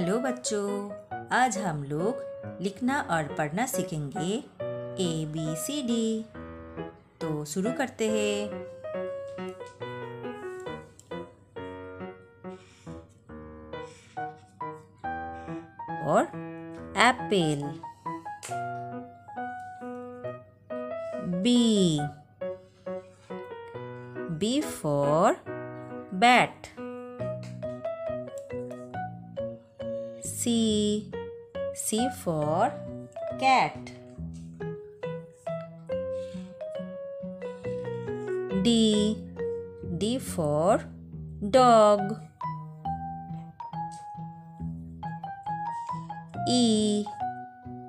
Hello बच्चों, आज हम लोग लिखना और पढ़ना सीखेंगे ए बी सी डी तो शुरू करते हैं। और apple B B for bat C. C for cat. D. D for dog. E.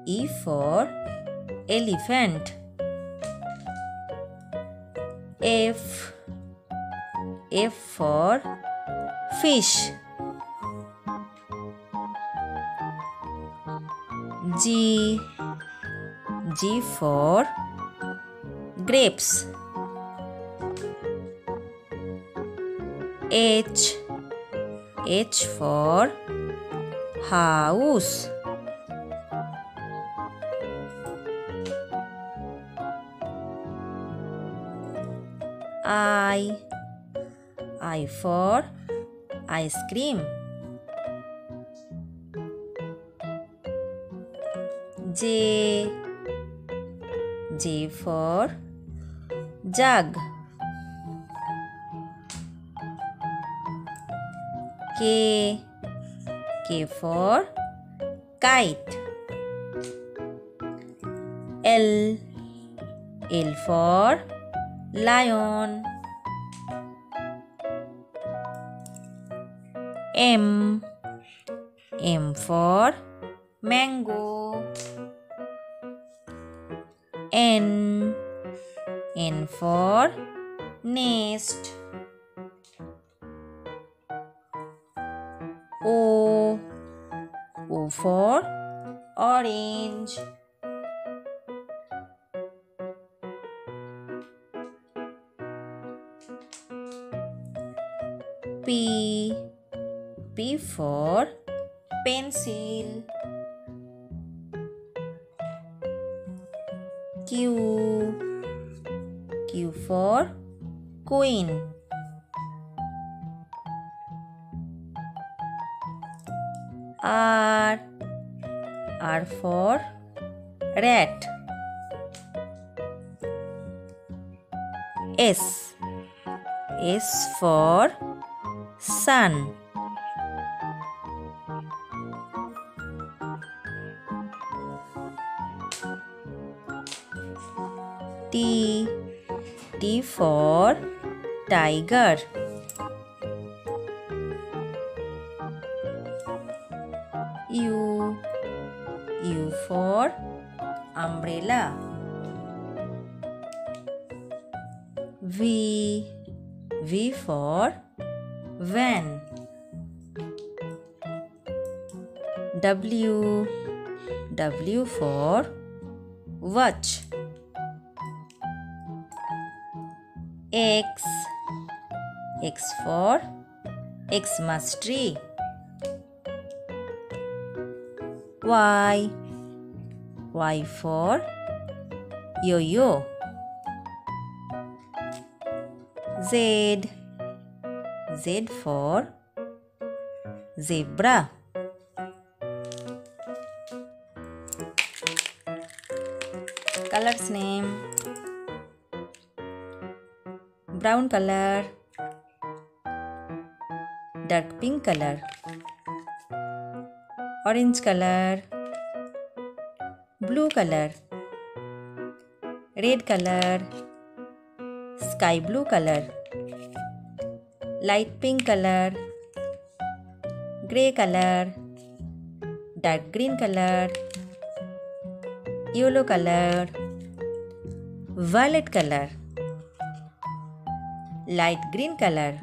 E for elephant. F. F for fish. G. G for grapes. H. H for house. I. I for ice cream J J for jug. K. K for kite. L. L for lion. M. M for mango N. N for nest. O. O for orange. P. P for pencil Q Q for queen. R R for rat. S S for sun T T for tiger U U for umbrella V V for van W W for watch X X for Xmas tree Y Y for yo-yo. Z Z for zebra. Colors name brown color dark pink color orange color blue color red color sky blue color light pink color gray color dark green color yellow color violet color light green color